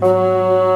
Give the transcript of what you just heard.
Música